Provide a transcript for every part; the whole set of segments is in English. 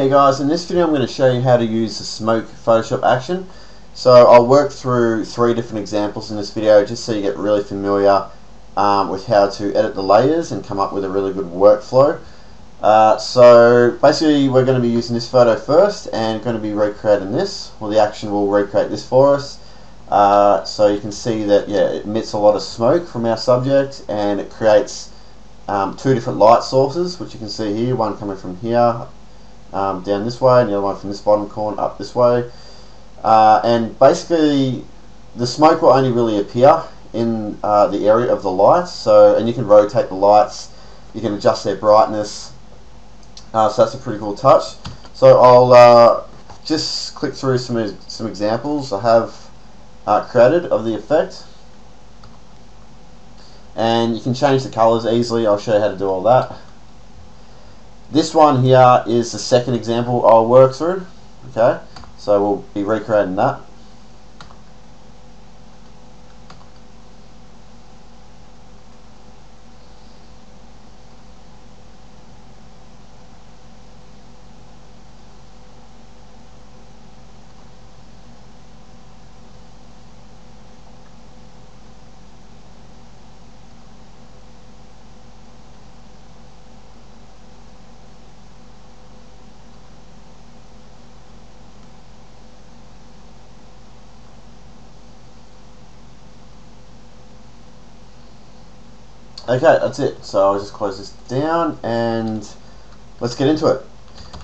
Hey guys, in this video I'm going to show you how to use the smoke Photoshop action. So I'll work through three different examples in this video just so you get really familiar um, with how to edit the layers and come up with a really good workflow. Uh, so basically we're going to be using this photo first and going to be recreating this. Well the action will recreate this for us. Uh, so you can see that yeah it emits a lot of smoke from our subject and it creates um, two different light sources which you can see here, one coming from here um, down this way and the other one from this bottom corner up this way. Uh, and basically the smoke will only really appear in uh, the area of the lights so and you can rotate the lights. You can adjust their brightness. Uh, so that's a pretty cool touch. So I'll uh, just click through some some examples I have uh, created of the effect. And you can change the colors easily. I'll show you how to do all that this one here is the second example I'll work through. Okay, so we'll be recreating that. Okay, that's it. So I'll just close this down and let's get into it.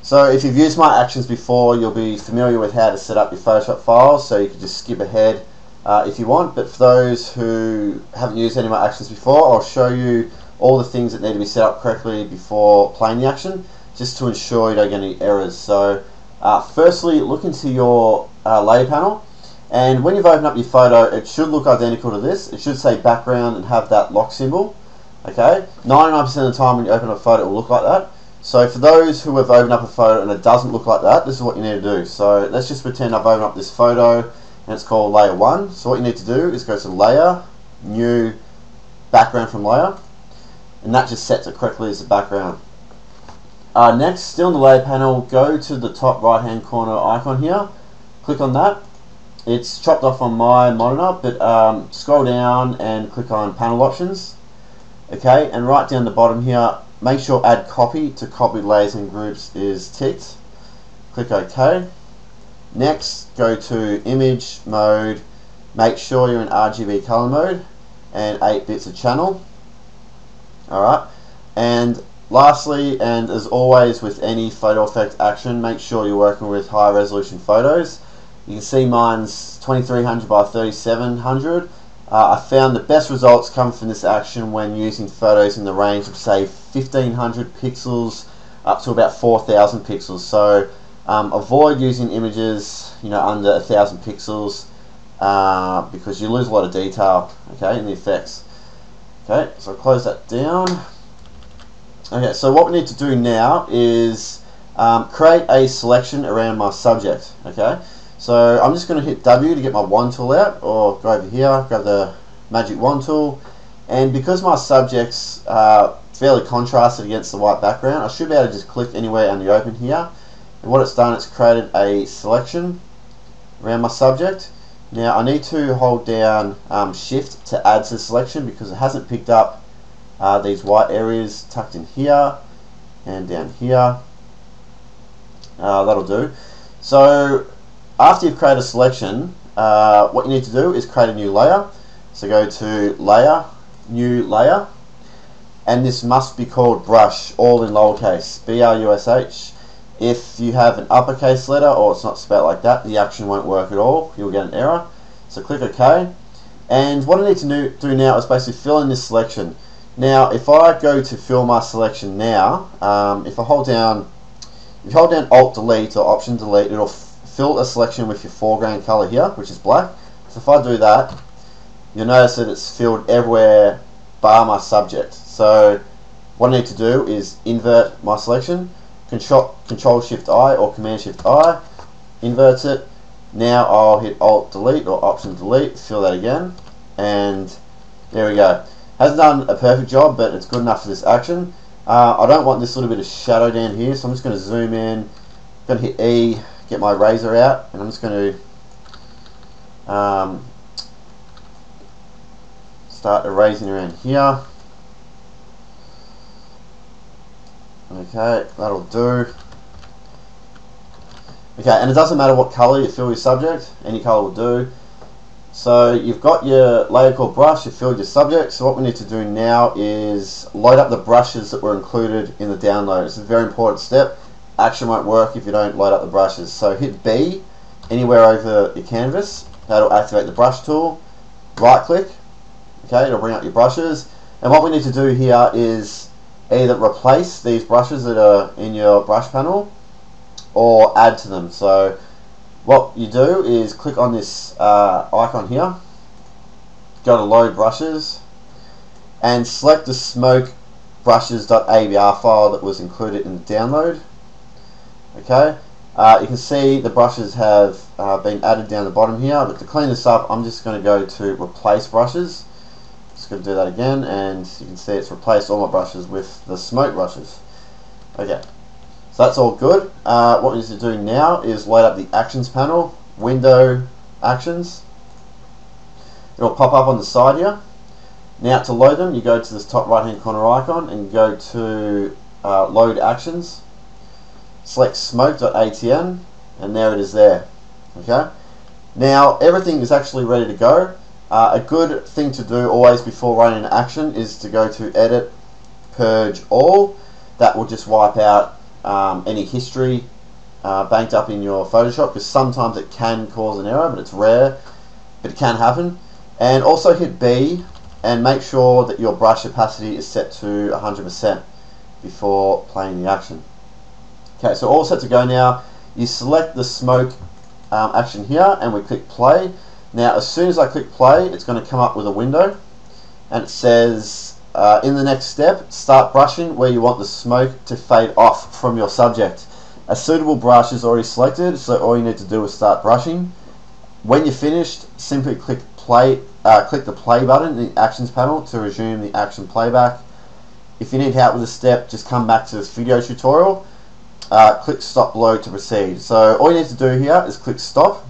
So if you've used my actions before, you'll be familiar with how to set up your Photoshop files, so you can just skip ahead uh, if you want. But for those who haven't used any of my actions before, I'll show you all the things that need to be set up correctly before playing the action, just to ensure you don't get any errors. So uh, firstly, look into your uh, layer panel, and when you've opened up your photo, it should look identical to this. It should say background and have that lock symbol. Okay, 99% of the time when you open a photo it will look like that. So for those who have opened up a photo and it doesn't look like that, this is what you need to do. So let's just pretend I've opened up this photo and it's called layer 1. So what you need to do is go to layer, new background from layer, and that just sets it correctly as the background. Uh, next, still in the layer panel, go to the top right hand corner icon here, click on that. It's chopped off on my monitor, but um, scroll down and click on panel options Okay, and right down the bottom here, make sure add copy to copy layers and groups is ticked. Click OK. Next, go to image mode. Make sure you're in RGB color mode and 8 bits of channel. Alright, and lastly, and as always with any photo effect action, make sure you're working with high resolution photos. You can see mine's 2300 by 3700 uh, I found the best results come from this action when using photos in the range of say 1500 pixels up to about 4000 pixels. So um, avoid using images you know under 1000 pixels uh, because you lose a lot of detail okay in the effects. Okay, so I'll close that down. Okay, so what we need to do now is um, create a selection around my subject. Okay, so I'm just going to hit W to get my wand tool out or go over here, grab the magic wand tool. And because my subject's are fairly contrasted against the white background I should be able to just click anywhere on the open here. And what it's done it's created a selection around my subject. Now I need to hold down um, shift to add to the selection because it hasn't picked up uh, these white areas tucked in here and down here. Uh, that'll do. So after you've created a selection, uh, what you need to do is create a new layer. So go to Layer, New Layer, and this must be called Brush, all in lowercase, B-R-U-S-H. If you have an uppercase letter or it's not spelled like that, the action won't work at all. You'll get an error. So click OK. And what I need to do now is basically fill in this selection. Now, if I go to fill my selection now, um, if I hold down, if you hold down Alt Delete or Option Delete, it'll fill a selection with your foreground color here, which is black. So if I do that, you'll notice that it's filled everywhere bar my subject. So what I need to do is invert my selection, control, control Shift I or Command Shift I, invert it. Now I'll hit Alt Delete or Option Delete, fill that again, and there we go. Hasn't done a perfect job, but it's good enough for this action. Uh, I don't want this little bit of shadow down here, so I'm just going to zoom in going to hit E, get my eraser out, and I'm just going to um, start erasing around here. Okay, that'll do. Okay, and it doesn't matter what colour you fill your subject, any colour will do. So you've got your layer called brush, you've filled your subject, so what we need to do now is load up the brushes that were included in the download. It's a very important step. Action won't work if you don't load up the brushes. So hit B anywhere over your canvas, that'll activate the brush tool. Right click, okay, it'll bring up your brushes. And what we need to do here is either replace these brushes that are in your brush panel or add to them. So what you do is click on this uh, icon here, go to load brushes, and select the smoke brushes.abr file that was included in the download. Okay, uh, you can see the brushes have uh, been added down the bottom here, but to clean this up, I'm just going to go to replace brushes. Just going to do that again, and you can see it's replaced all my brushes with the smoke brushes. Okay. So that's all good. Uh, what we need to do now is load up the actions panel, window actions. It'll pop up on the side here. Now to load them, you go to this top right hand corner icon and go to uh, load actions. Select smoke.atn and there it is there. Okay. Now everything is actually ready to go. Uh, a good thing to do always before running an action is to go to edit, purge all. That will just wipe out um, any history uh, banked up in your Photoshop because sometimes it can cause an error, but it's rare, but it can happen. And also hit B and make sure that your brush opacity is set to 100% before playing the action. Okay, so all set to go now. You select the smoke um, action here and we click play. Now as soon as I click play, it's going to come up with a window and it says uh, in the next step, start brushing where you want the smoke to fade off from your subject. A suitable brush is already selected, so all you need to do is start brushing. When you're finished, simply click play, uh, click the play button in the actions panel to resume the action playback. If you need help with a step, just come back to this video tutorial. Uh, click stop below to proceed. So all you need to do here is click stop.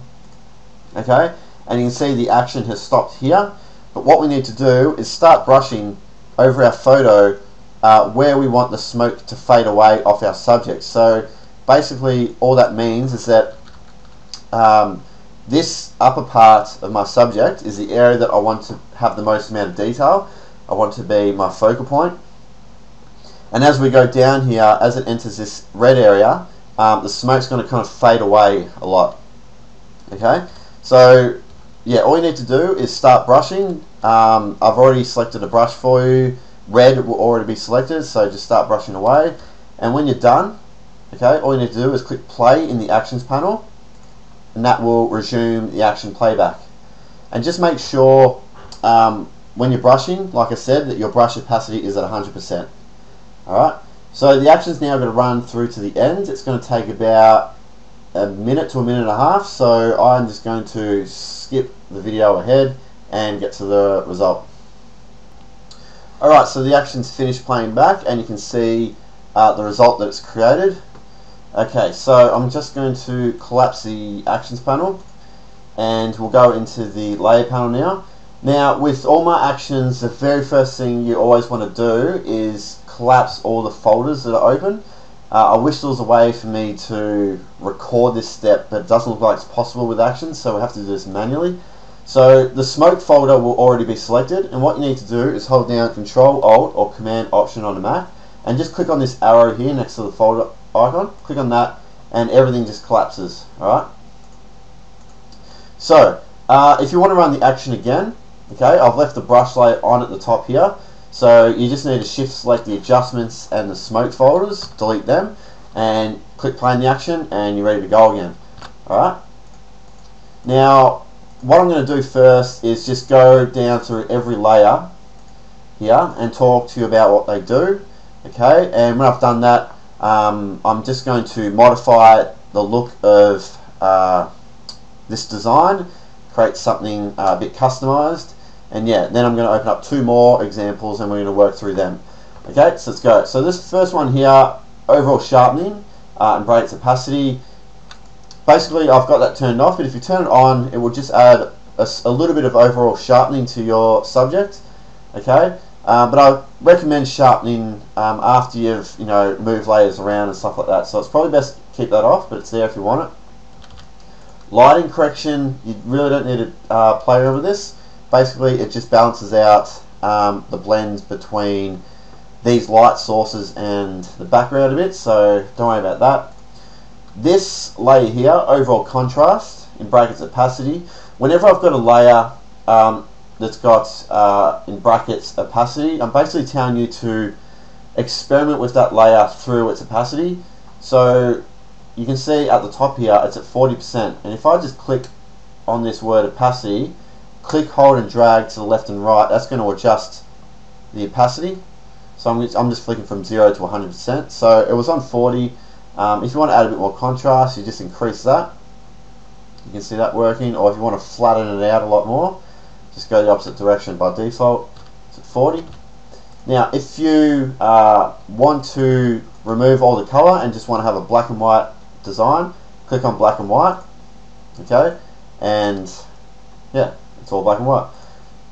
Okay, and you can see the action has stopped here. But what we need to do is start brushing over our photo uh, where we want the smoke to fade away off our subject. So basically all that means is that um, this upper part of my subject is the area that I want to have the most amount of detail. I want to be my focal point. And as we go down here, as it enters this red area, um, the smoke's going to kind of fade away a lot. Okay, so yeah, all you need to do is start brushing. Um, I've already selected a brush for you. Red will already be selected, so just start brushing away. And when you're done, okay, all you need to do is click play in the actions panel, and that will resume the action playback. And just make sure um, when you're brushing, like I said, that your brush opacity is at 100%. Alright, so the action's now going to run through to the end. It's going to take about a minute to a minute and a half, so I'm just going to skip the video ahead and get to the result. Alright, so the action's finished playing back and you can see uh, the result that it's created. Okay, so I'm just going to collapse the actions panel and we'll go into the layer panel now. Now, with all my actions, the very first thing you always want to do is collapse all the folders that are open. Uh, I wish there was a way for me to record this step, but it doesn't look like it's possible with actions, so we have to do this manually. So the smoke folder will already be selected, and what you need to do is hold down Control Alt or Command Option on the Mac, and just click on this arrow here next to the folder icon. Click on that, and everything just collapses. All right. So uh, if you want to run the action again, okay, I've left the brush layer on at the top here. So you just need to shift select the adjustments and the smoke folders, delete them, and click play in the action and you're ready to go again. Alright? Now, what I'm going to do first is just go down through every layer here and talk to you about what they do. Okay, and when I've done that, um, I'm just going to modify the look of uh, this design, create something uh, a bit customized, and yeah, then I'm going to open up two more examples and we're going to work through them. Okay, so let's go. So this first one here, overall sharpening, uh, and break its opacity. Basically, I've got that turned off, but if you turn it on, it will just add a, a little bit of overall sharpening to your subject. Okay, uh, but I recommend sharpening um, after you've you know moved layers around and stuff like that. So it's probably best to keep that off, but it's there if you want it. Lighting correction, you really don't need to uh, play over this. Basically, it just balances out um, the blends between these light sources and the background a bit, so don't worry about that. This layer here, overall contrast, in brackets opacity, whenever I've got a layer um, that's got, uh, in brackets, opacity, I'm basically telling you to experiment with that layer through its opacity. So you can see at the top here, it's at 40%, and if I just click on this word opacity, click, hold and drag to the left and right, that's going to adjust the opacity. So I'm, I'm just flicking from 0 to 100%. So it was on 40. Um, if you want to add a bit more contrast, you just increase that. You can see that working. Or if you want to flatten it out a lot more, just go the opposite direction by default. It's at 40. Now, if you uh, want to remove all the color and just want to have a black and white design, click on black and white. Okay, and yeah, it's all black and white.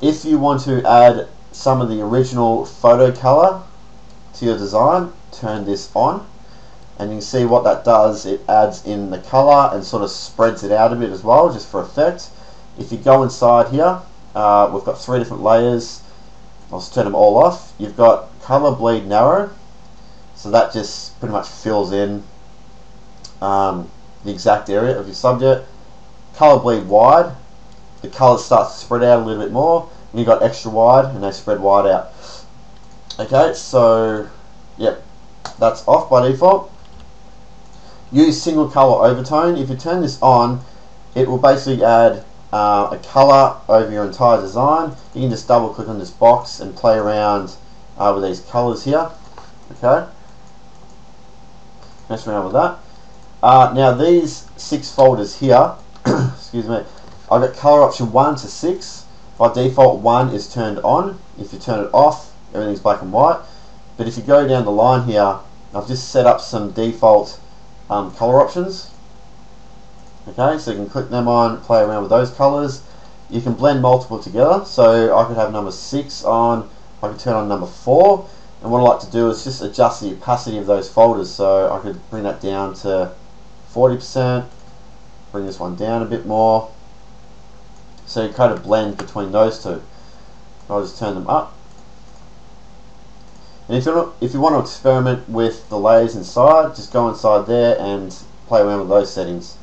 If you want to add some of the original photo color to your design, turn this on and you can see what that does, it adds in the color and sort of spreads it out a bit as well, just for effect. If you go inside here, uh, we've got three different layers. I'll just turn them all off. You've got color bleed narrow, so that just pretty much fills in um, the exact area of your subject. Color bleed wide, the colors start to spread out a little bit more and you've got extra wide and they spread wide out. Okay so yep that's off by default. Use single color overtone. If you turn this on it will basically add uh, a color over your entire design. You can just double click on this box and play around uh, with these colors here. Okay. Mess around with that. Uh, now these six folders here excuse me I've got color option 1 to 6 by default 1 is turned on. If you turn it off, everything's black and white. But if you go down the line here, I've just set up some default um, color options. Okay, so you can click them on, play around with those colors. You can blend multiple together. So I could have number 6 on, I could turn on number 4. And what I like to do is just adjust the opacity of those folders. So I could bring that down to 40%, bring this one down a bit more. So you kind of blend between those two. I'll just turn them up. And if you if you want to experiment with the layers inside, just go inside there and play around with those settings.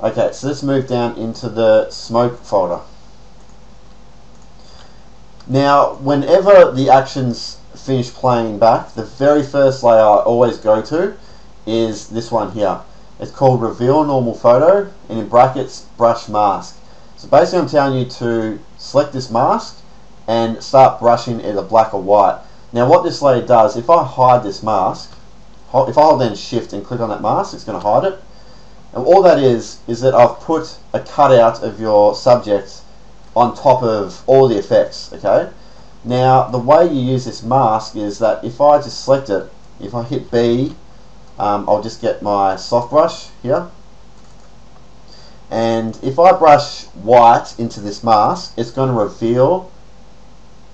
Okay, so let's move down into the smoke folder. Now, whenever the actions finish playing back, the very first layer I always go to is this one here. It's called Reveal Normal Photo, and in brackets, Brush Mask. So basically I'm telling you to select this mask and start brushing either black or white. Now what this layer does, if I hide this mask, if I hold down shift and click on that mask, it's going to hide it. And all that is, is that I've put a cutout of your subject on top of all the effects, okay? Now, the way you use this mask is that if I just select it, if I hit B, um, I'll just get my soft brush here, and if I brush white into this mask it's going to reveal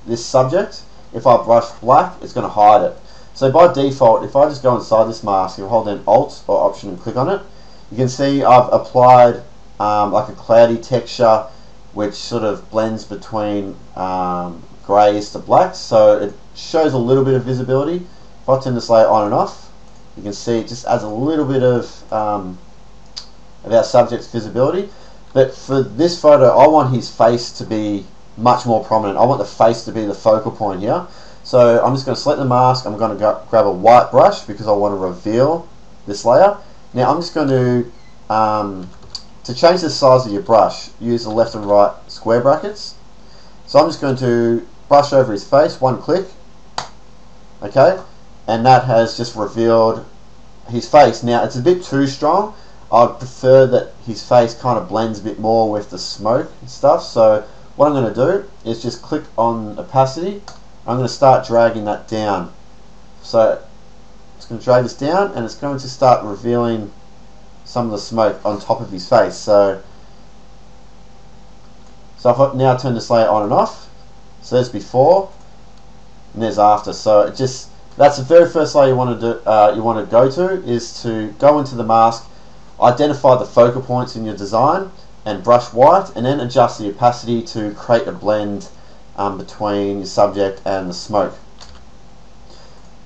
this subject. If I brush black it's going to hide it. So by default if I just go inside this mask and hold down alt or option and click on it. You can see I've applied um, like a cloudy texture which sort of blends between um, greys to blacks. So it shows a little bit of visibility. If I turn this layer on and off you can see it just adds a little bit of um, of our subject's visibility. But for this photo, I want his face to be much more prominent. I want the face to be the focal point here. So I'm just going to select the mask. I'm going to grab a white brush because I want to reveal this layer. Now I'm just going to, um, to change the size of your brush, use the left and right square brackets. So I'm just going to brush over his face, one click. Okay, and that has just revealed his face. Now it's a bit too strong, I'd prefer that his face kind of blends a bit more with the smoke and stuff. So what I'm going to do is just click on opacity. I'm going to start dragging that down. So it's going to drag this down and it's going to start revealing some of the smoke on top of his face. So, so if I now turn this layer on and off, so there's before and there's after. So it just that's the very first layer you want to do. Uh, you want to go to is to go into the mask, identify the focal points in your design, and brush white, and then adjust the opacity to create a blend um, between your subject and the smoke.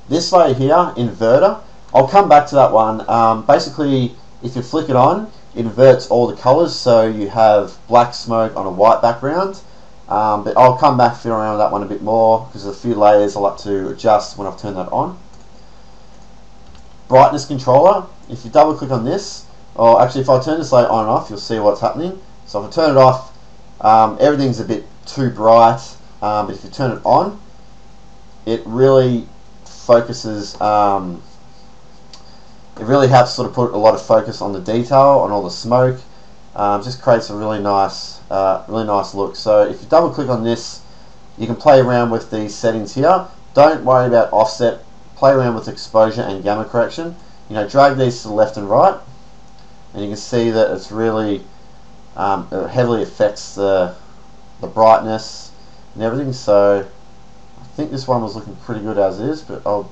This layer here, inverter, I'll come back to that one. Um, basically, if you flick it on, it inverts all the colors, so you have black smoke on a white background. Um, but I'll come back fiddle around with that one a bit more because there's a few layers I like to adjust when I've turned that on. Brightness controller, if you double click on this, or actually if I turn this light on and off, you'll see what's happening. So if I turn it off, um, everything's a bit too bright, um, but if you turn it on, it really focuses, um, it really helps sort of put a lot of focus on the detail, on all the smoke, um, just creates a really nice, uh, really nice look. So if you double click on this, you can play around with these settings here. Don't worry about offset, play around with exposure and gamma correction. You know, drag these to the left and right, and you can see that it's really um, it heavily affects the the brightness and everything so I think this one was looking pretty good as is but I'll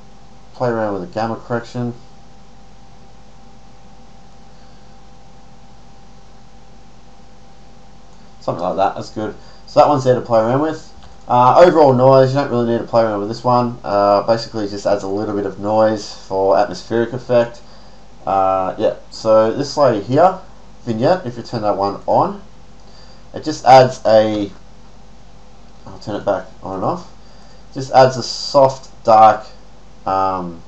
play around with the gamma correction something like that that's good. So that one's there to play around with. Uh, overall noise you don't really need to play around with this one. Uh, basically just adds a little bit of noise for atmospheric effect. Uh, yeah, so this layer here, vignette, if you turn that one on, it just adds a, I'll turn it back on and off, just adds a soft, dark um,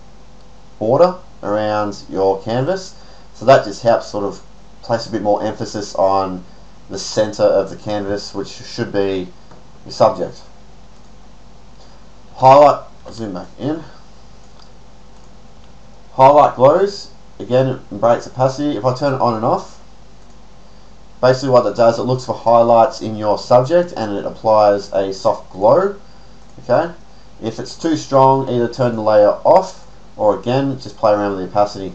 border around your canvas. So that just helps sort of place a bit more emphasis on the center of the canvas, which should be your subject. Highlight, zoom back in. Highlight glows. Again it breaks opacity. If I turn it on and off basically what that does it looks for highlights in your subject and it applies a soft glow okay? If it's too strong either turn the layer off or again just play around with the opacity.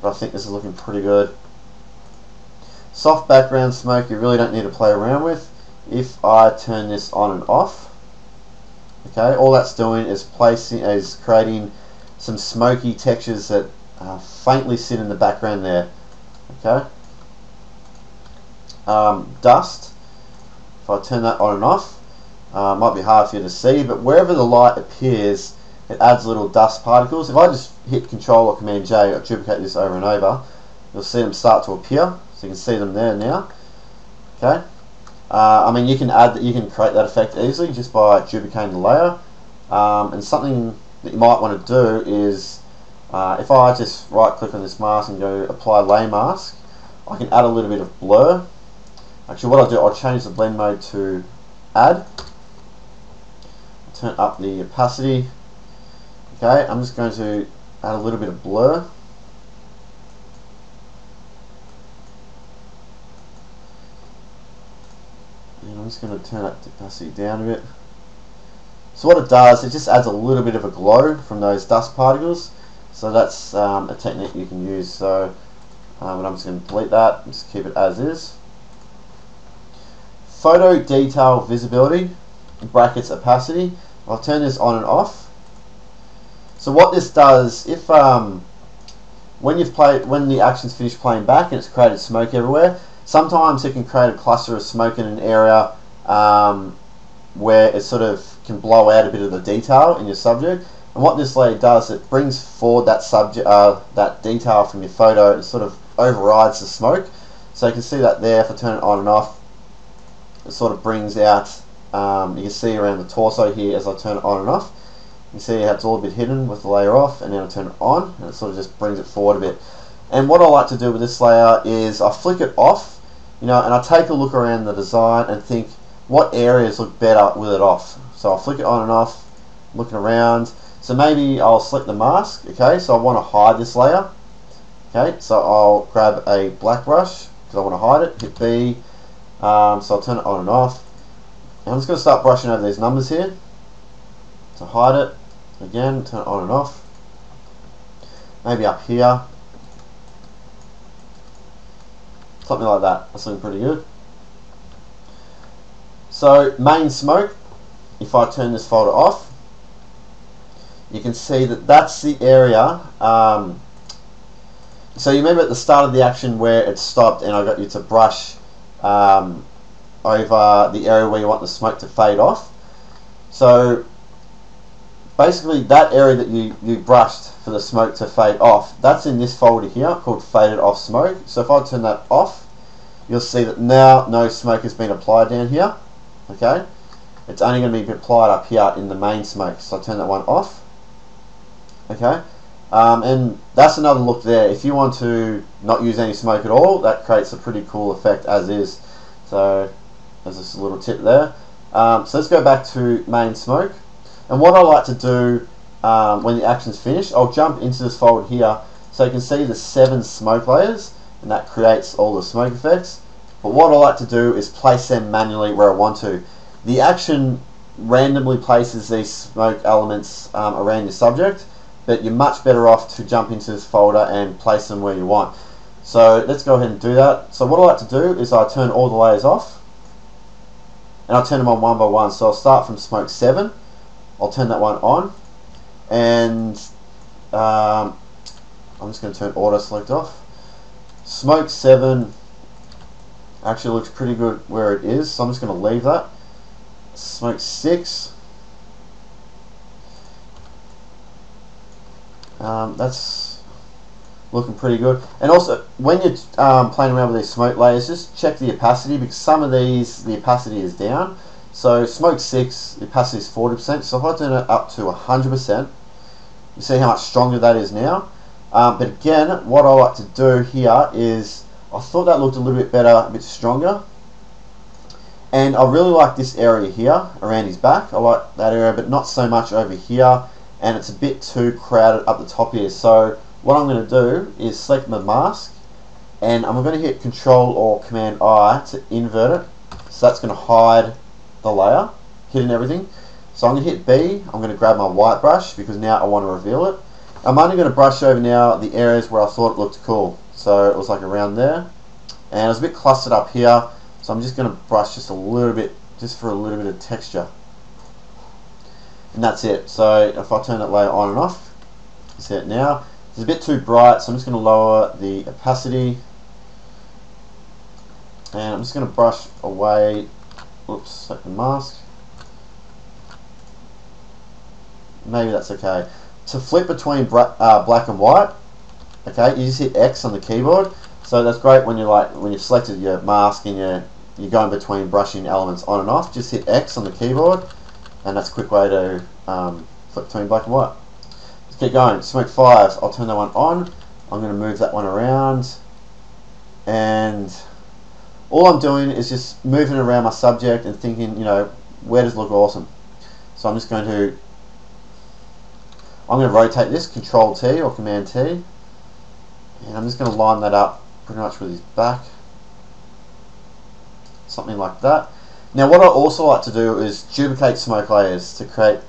But I think this is looking pretty good soft background smoke you really don't need to play around with if I turn this on and off okay all that's doing is placing is creating some smoky textures that uh, faintly sit in the background there. Okay. Um, dust. If I turn that on and off, uh, might be hard for you to see, but wherever the light appears, it adds little dust particles. If I just hit Control or Command J or duplicate this over and over, you'll see them start to appear. So you can see them there now. Okay. Uh, I mean, you can add that. You can create that effect easily just by duplicating the layer. Um, and something that you might want to do is uh, if I just right click on this mask and go apply layer mask, I can add a little bit of blur. Actually what I'll do, I'll change the blend mode to add. Turn up the opacity. Okay, I'm just going to add a little bit of blur. And I'm just going to turn that opacity down a bit. So what it does, it just adds a little bit of a glow from those dust particles. So that's um, a technique you can use. So um, I'm just going to delete that and just keep it as is. Photo detail visibility, brackets opacity. I'll turn this on and off. So what this does, if um, when you've played, when the action's finished playing back and it's created smoke everywhere, sometimes it can create a cluster of smoke in an area um, where it sort of can blow out a bit of the detail in your subject. And what this layer does, it brings forward that subject, uh, that detail from your photo. It sort of overrides the smoke. So you can see that there. If I turn it on and off, it sort of brings out. Um, you can see around the torso here as I turn it on and off. You see how it's all a bit hidden with the layer off, and then I turn it on, and it sort of just brings it forward a bit. And what I like to do with this layer is I flick it off, you know, and I take a look around the design and think what areas look better with it off. So I'll flick it on and off, looking around, so maybe I'll select the mask, okay, so I want to hide this layer. Okay, so I'll grab a black brush, because I want to hide it, hit B, um, so I'll turn it on and off. And I'm just going to start brushing over these numbers here. To hide it, again, turn it on and off. maybe up here. Something like that. That's looking pretty good. So main smoke, if I turn this folder off, you can see that that's the area. Um, so you remember at the start of the action where it stopped and I got you to brush um, over the area where you want the smoke to fade off. So basically that area that you, you brushed for the smoke to fade off, that's in this folder here called faded off smoke. So if I turn that off, you'll see that now no smoke has been applied down here. Okay, it's only going to be applied up here in the main smoke. So I turn that one off. Okay, um, and that's another look there. If you want to not use any smoke at all, that creates a pretty cool effect as is. So there's this little tip there. Um, so let's go back to main smoke. And what I like to do um, when the action's finished, I'll jump into this folder here so you can see the seven smoke layers and that creates all the smoke effects. But what I like to do is place them manually where I want to. The action randomly places these smoke elements um, around your subject, but you're much better off to jump into this folder and place them where you want. So let's go ahead and do that. So what I like to do is I turn all the layers off, and I'll turn them on one by one. So I'll start from smoke 7, I'll turn that one on, and um, I'm just going to turn auto select off. Smoke 7 actually looks pretty good where it is, so I'm just going to leave that. Smoke 6. Um, that's looking pretty good. And also, when you're um, playing around with these smoke layers, just check the opacity because some of these, the opacity is down. So smoke 6, the opacity is 40%. So if I turn it up to 100%, you see how much stronger that is now. Um, but again, what I like to do here is, I thought that looked a little bit better, a bit stronger. And I really like this area here, around his back. I like that area, but not so much over here. And it's a bit too crowded up the top here. So what I'm going to do is select my mask. And I'm going to hit Control or Command I to invert it. So that's going to hide the layer, hidden everything. So I'm going to hit B. I'm going to grab my white brush because now I want to reveal it. I'm only going to brush over now the areas where I thought it looked cool. So it was like around there. And it was a bit clustered up here. So I'm just going to brush just a little bit, just for a little bit of texture. And that's it. So if I turn that layer on and off, see it now. It's a bit too bright, so I'm just going to lower the opacity. And I'm just going to brush away, oops, second mask. Maybe that's okay to flip between uh, black and white, okay, you just hit X on the keyboard. So that's great when you're like when you've selected your mask and you're you're going between brushing elements on and off. Just hit X on the keyboard, and that's a quick way to um, flip between black and white. Let's keep going. Smoke five. I'll turn that one on. I'm going to move that one around, and all I'm doing is just moving around my subject and thinking, you know, where does it look awesome? So I'm just going to I'm going to rotate this, Control T or Command T, and I'm just going to line that up pretty much with his back, something like that. Now what I also like to do is duplicate smoke layers to create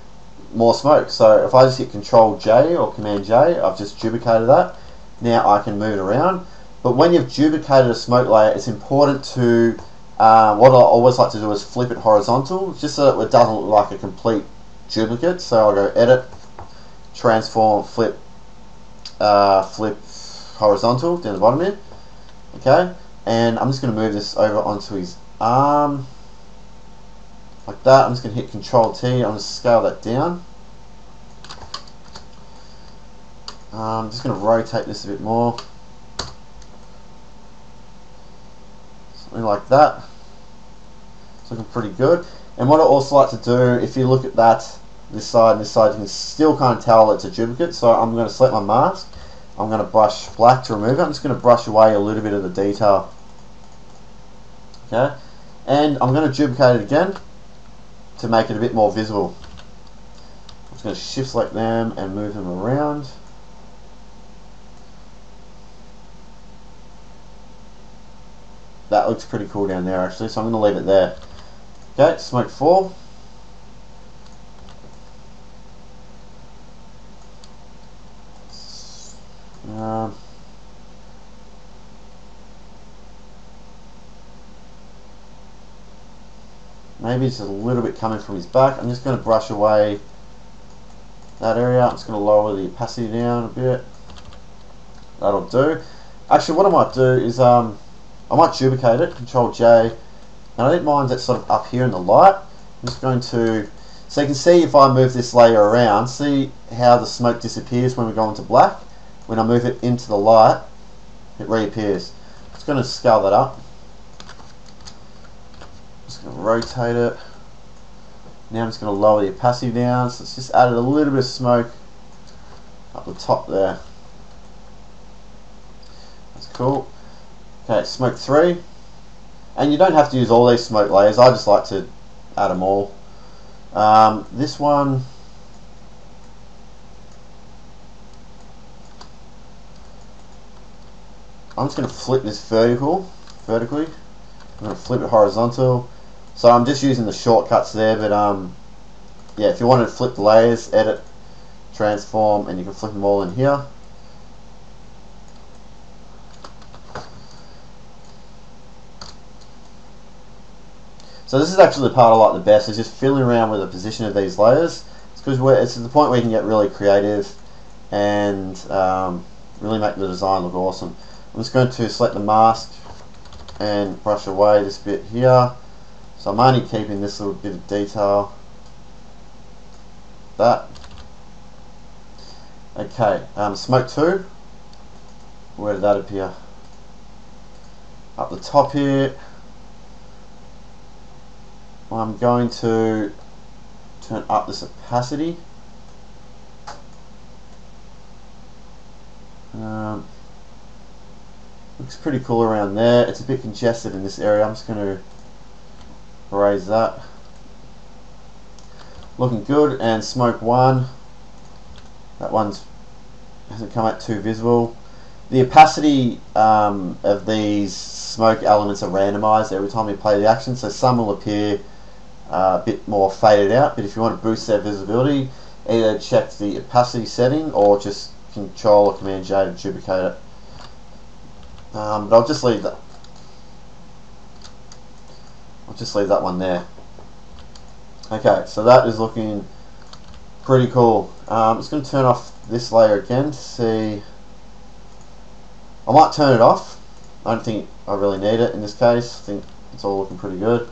more smoke. So if I just hit Control J or Command J, I've just duplicated that. Now I can move it around. But when you've duplicated a smoke layer, it's important to, uh, what I always like to do is flip it horizontal, just so it doesn't look like a complete duplicate. So I'll go Edit, transform, flip, uh, flip horizontal down the bottom here. Okay, and I'm just going to move this over onto his arm like that. I'm just going to hit Control T. I'm going to scale that down. I'm just going to rotate this a bit more. Something like that. It's looking pretty good. And what I also like to do, if you look at that, this side and this side, you can still kind of tell it's a duplicate. So I'm going to select my mask. I'm going to brush black to remove it. I'm just going to brush away a little bit of the detail. Okay, and I'm going to duplicate it again to make it a bit more visible. I'm just going to shift select them and move them around. that looks pretty cool down there actually, so I'm going to leave it there. Okay, smoke 4. Um, maybe it's a little bit coming from his back. I'm just going to brush away that area. I'm just going to lower the opacity down a bit. That'll do. Actually, what I might do is um, I might duplicate it, Control J, and I think mine's that sort of up here in the light. I'm just going to, so you can see if I move this layer around, see how the smoke disappears when we go into black. When I move it into the light, it reappears. I'm just going to scale that up. Just going to rotate it. Now I'm just going to lower the opacity down. So it's just added a little bit of smoke up the top there. That's cool. Okay, smoke 3. And you don't have to use all these smoke layers. I just like to add them all. Um, this one... I'm just going to flip this vertical, vertically. I'm going to flip it horizontal. So I'm just using the shortcuts there, but um, yeah, if you want to flip the layers, edit, transform, and you can flip them all in here. So this is actually the part I like the best, is just fiddling around with the position of these layers. It's because it's the point where you can get really creative and um, really make the design look awesome. I'm just going to select the mask and brush away this bit here. So I'm only keeping this little bit of detail. That. Okay, um, smoke 2. Where did that appear? Up the top here. I'm going to turn up this opacity. Um, looks pretty cool around there. It's a bit congested in this area. I'm just going to raise that. Looking good. And smoke one. That one's hasn't come out too visible. The opacity um, of these smoke elements are randomized every time you play the action, so some will appear a bit more faded out, but if you want to boost their visibility, either check the opacity setting or just control or command J to duplicate it. Um, but I'll just leave that. I'll just leave that one there. Okay, so that is looking pretty cool. Um, I'm going to turn off this layer again to see. I might turn it off. I don't think I really need it in this case. I think it's all looking pretty good.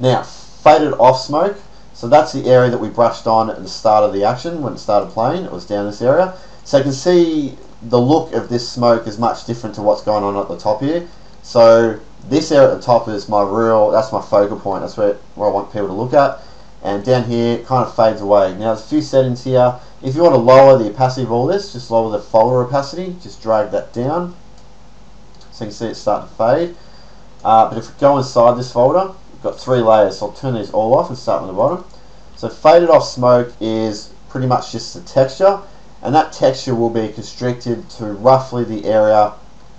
Now, faded off smoke. So that's the area that we brushed on at the start of the action when it started playing. It was down this area. So you can see the look of this smoke is much different to what's going on at the top here. So this area at the top is my real, that's my focal point. That's where, where I want people to look at. And down here, it kind of fades away. Now there's a few settings here. If you want to lower the opacity of all this, just lower the folder opacity. Just drag that down. So you can see it's starting to fade. Uh, but if we go inside this folder, got three layers, so I'll turn these all off and start from the bottom. So faded off smoke is pretty much just the texture, and that texture will be constricted to roughly the area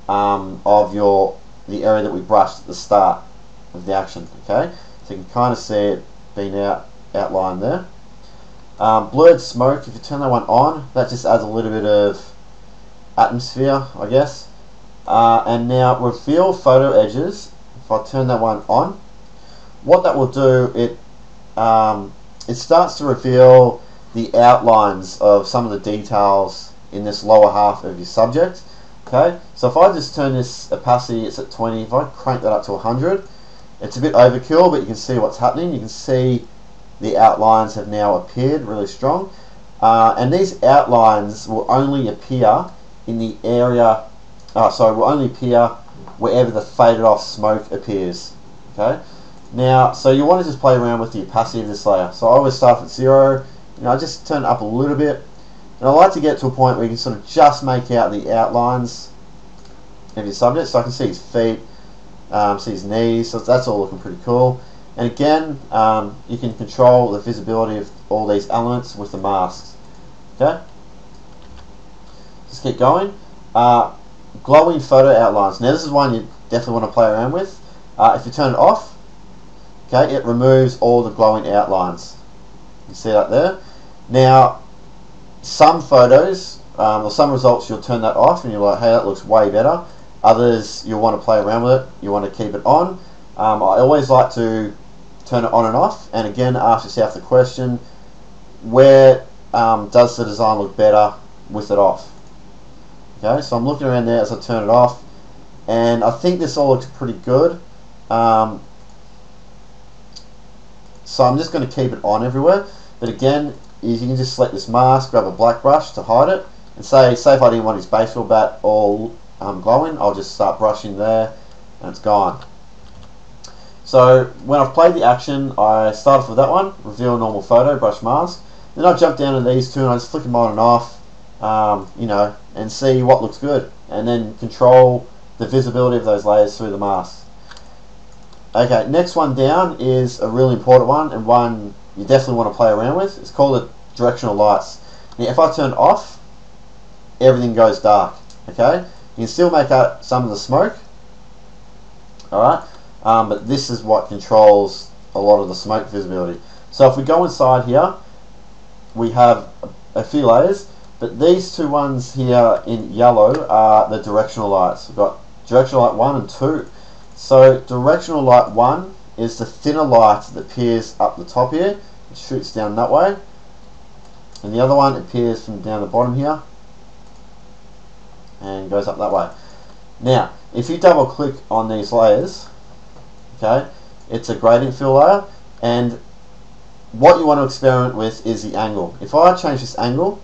um, of your the area that we brushed at the start of the action. Okay, so you can kind of see it being out outlined there. Um, blurred smoke, if you turn that one on, that just adds a little bit of atmosphere, I guess. Uh, and now reveal photo edges. If I turn that one on, what that will do, it um, it starts to reveal the outlines of some of the details in this lower half of your subject. Okay, so if I just turn this opacity, it's at 20. If I crank that up to 100, it's a bit overkill, but you can see what's happening. You can see the outlines have now appeared really strong. Uh, and these outlines will only appear in the area, uh, sorry, will only appear wherever the faded off smoke appears. Okay, now, so you want to just play around with the opacity of this layer. So I always start at zero. Know, I just turn it up a little bit. And I like to get to a point where you can sort of just make out the outlines of your subject. So I can see his feet, um, see his knees. So that's all looking pretty cool. And again, um, you can control the visibility of all these elements with the masks. Okay? Just keep going. Uh, glowing photo outlines. Now this is one you definitely want to play around with. Uh, if you turn it off, Okay, it removes all the glowing outlines. You see that there? Now, some photos um, or some results you'll turn that off and you're like, hey, that looks way better. Others you'll want to play around with it. You want to keep it on. Um, I always like to turn it on and off. And again, ask yourself the question, where um, does the design look better with it off? Okay, so I'm looking around there as I turn it off, and I think this all looks pretty good. Um, so I'm just going to keep it on everywhere. But again, you can just select this mask, grab a black brush to hide it, and say, say if I didn't want his baseball bat all um, glowing, I'll just start brushing there, and it's gone. So when I've played the action, I start off with that one, reveal normal photo, brush mask. Then I jump down to these two and I just flick them on and off, um, you know, and see what looks good. And then control the visibility of those layers through the mask. Okay, next one down is a really important one and one you definitely want to play around with. It's called the directional lights. Now if I turn off, everything goes dark. Okay, you can still make out some of the smoke. Alright, um, but this is what controls a lot of the smoke visibility. So if we go inside here, we have a, few layers, but these two ones here in yellow are the directional lights. We've got directional light 1 and 2. So directional light 1 is the thinner light that appears up the top here. It shoots down that way. And the other one appears from down the bottom here and goes up that way. Now, if you double click on these layers, okay, it's a gradient fill layer and what you want to experiment with is the angle. If I change this angle,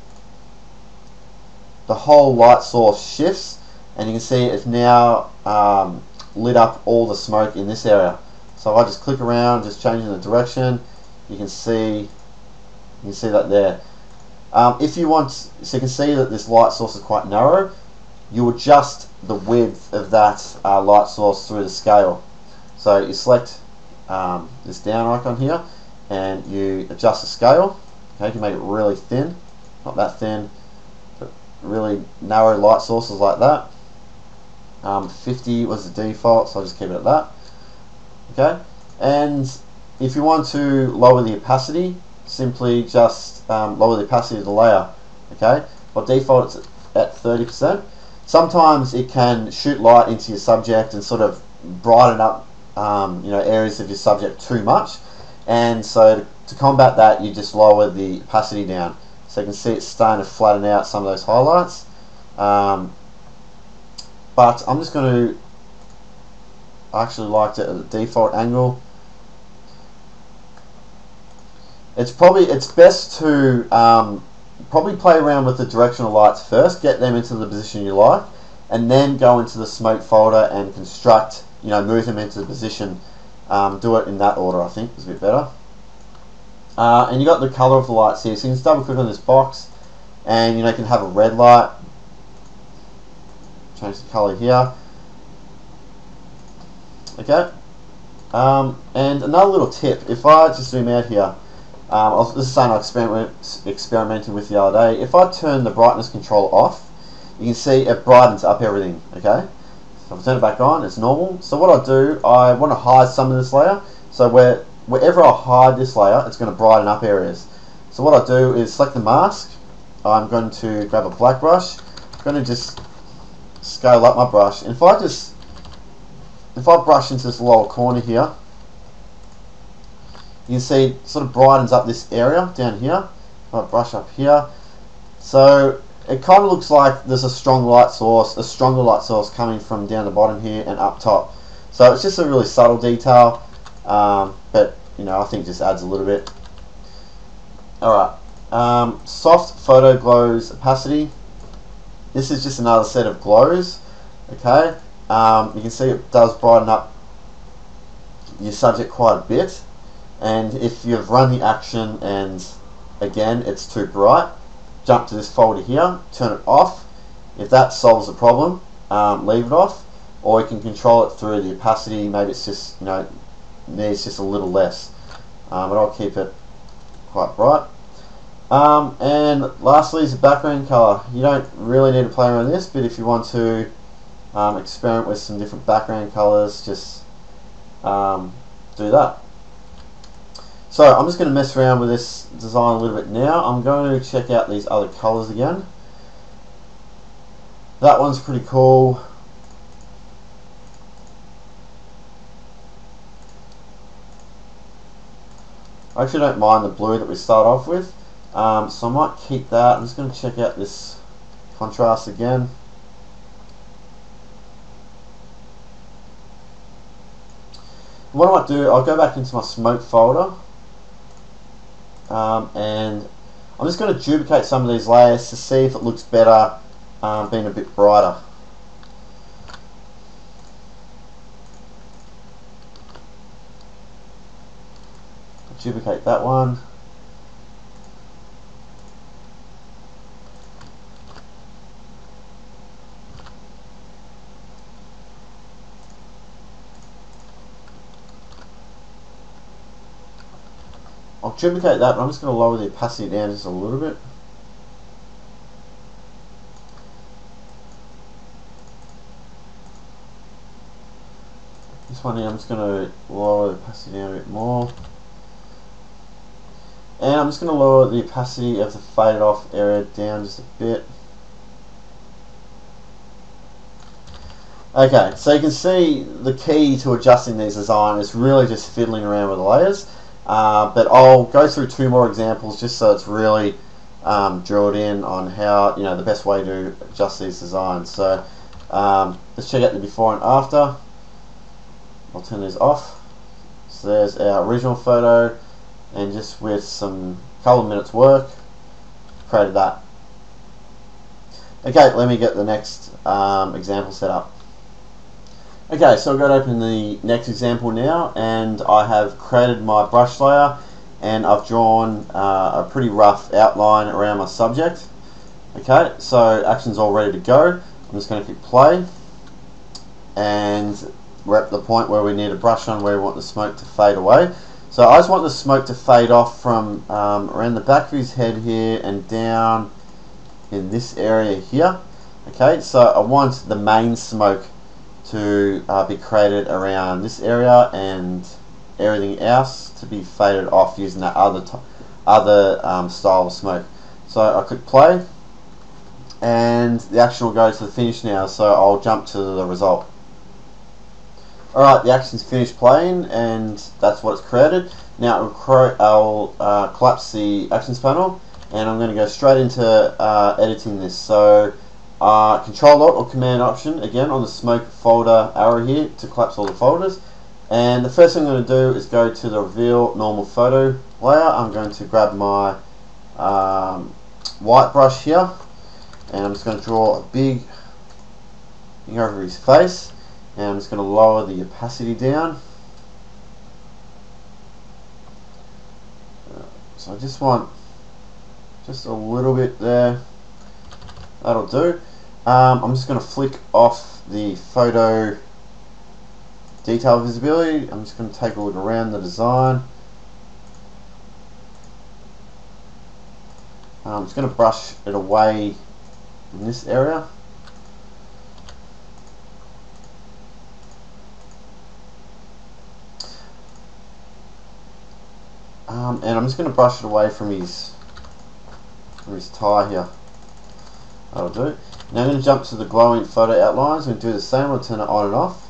the whole light source shifts and you can see it's now um, lit up all the smoke in this area. So I just click around, just changing the direction, you can see you can see that there. Um, if you want, so you can see that this light source is quite narrow, you adjust the width of that uh, light source through the scale. So you select um, this down icon here and you adjust the scale. Okay, you can make it really thin, not that thin, but really narrow light sources like that. Um, 50 was the default, so I'll just keep it at that. Okay, and if you want to lower the opacity, simply just um, lower the opacity of the layer. Okay, by default it's at 30%. Sometimes it can shoot light into your subject and sort of brighten up um, you know areas of your subject too much and so to, combat that you just lower the opacity down so you can see it's starting to flatten out some of those highlights um, but I'm just going to I actually liked it at the default angle it's probably it's best to um, probably play around with the directional lights first get them into the position you like and then go into the smoke folder and construct you know, move them into the position. Um, do it in that order, I think, is a bit better. Uh, and you got the color of the lights here, so you can double click on this box, and you know you can have a red light. Change the color here. Okay. Um, and another little tip: if I just zoom out here, um, this is something I experiment, experimented with the other day. If I turn the brightness control off, you can see it brightens up everything. Okay. So if I turn it back on, it's normal. So what I do, I want to hide some of this layer. So where wherever I hide this layer, it's going to brighten up areas. So what I do is select the mask. I'm going to grab a black brush. I'm going to just scale up my brush. And if I just, if I brush into this lower corner here, you can see it sort of brightens up this area down here. If I brush up here. So it kind of looks like there's a strong light source, a stronger light source coming from down the bottom here and up top. So it's just a really subtle detail, um, but you know I think just adds a little bit. Alright, um, soft photo glows opacity. This is just another set of glows. Okay, um, you can see it does brighten up your subject quite a bit. And if you've run the action and again it's too bright, jump to this folder here, turn it off. If that solves the problem, um, leave it off. Or you can control it through the opacity. Maybe it's just, you know, needs just a little less. Um, but I'll keep it quite bright. Um, and lastly is the background color. You don't really need to play around this, but if you want to um, experiment with some different background colors, just um, do that. So I'm just going to mess around with this design a little bit now. I'm going to check out these other colors again. That one's pretty cool. I actually don't mind the blue that we start off with. Um, so I might keep that. I'm just going to check out this contrast again. What I might do, I'll go back into my smoke folder um, and I'm just going to duplicate some of these layers to see if it looks better um, being a bit brighter. Duplicate that one. I'll duplicate that, but I'm just going to lower the opacity down just a little bit. This one here, I'm just going to lower the opacity down a bit more. And I'm just going to lower the opacity of the faded off area down just a bit. Okay, so you can see the key to adjusting these designs is really just fiddling around with the layers. Uh, but I'll go through two more examples just so it's really um, drilled in on how, you know, the best way to adjust these designs. So um, let's check out the before and after. I'll turn these off. So there's our original photo and just with some couple of minutes work, created that. Okay, let me get the next um, example set up. Okay, so I've got to open the next example now and I have created my brush layer and I've drawn uh, a pretty rough outline around my subject. Okay, so action's all ready to go. I'm just going to click play and we're at the point where we need a brush on where we want the smoke to fade away. So I just want the smoke to fade off from um, around the back of his head here and down in this area here. Okay, so I want the main smoke to uh, be created around this area and everything else to be faded off using that other other um, style of smoke. So I click play and the action will go to the finish now so I'll jump to the result. Alright, the action's finished playing and that's what it's created. Now I'll uh, collapse the actions panel and I'm going to go straight into uh, editing this. So uh, Control Alt or Command Option again on the smoke folder arrow here to collapse all the folders. And the first thing I'm going to do is go to the reveal normal photo layer. I'm going to grab my um, white brush here and I'm just going to draw a big thing over his face and I'm just going to lower the opacity down. So I just want just a little bit there that'll do. Um, I'm just going to flick off the photo detail visibility. I'm just going to take a look around the design. I'm just going to brush it away in this area. Um, and I'm just going to brush it away from his from his tie here That'll do. Now I'm going to jump to the glowing photo outlines and do the same. I'll turn it on and off.